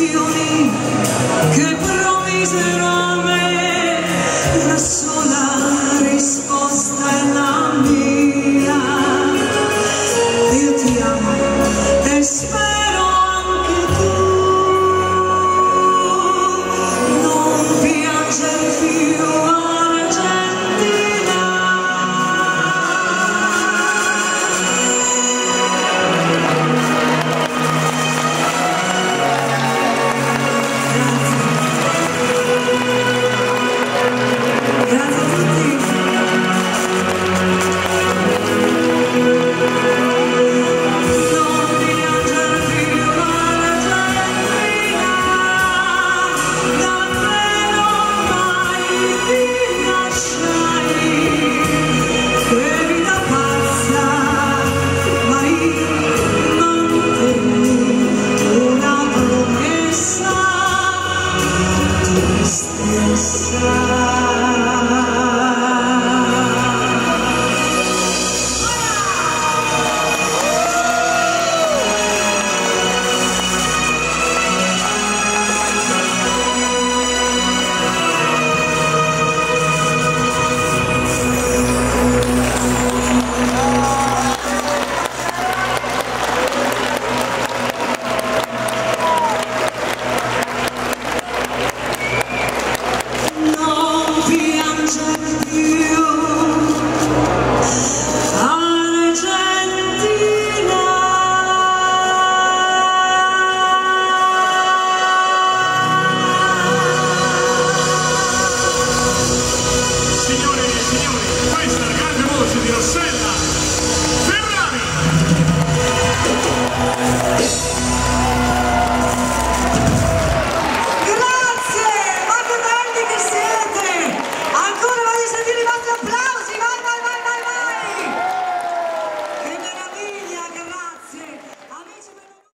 emozioni che promisero time.